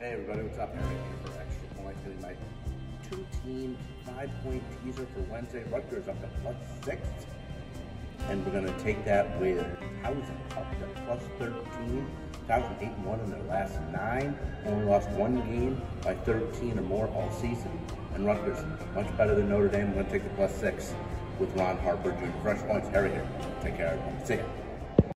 Hey everybody, what's up? Harry here for Extra Point, doing my two-team five-point teaser for Wednesday. Rutgers up to plus six, and we're gonna take that with Towson up to plus 13. Towson eight and one in their last nine, only lost one game by 13 or more all season. And Rutgers, much better than Notre Dame. We're gonna take the plus six with Ron Harper doing Fresh Points, Harry here. Take care, everyone. See ya.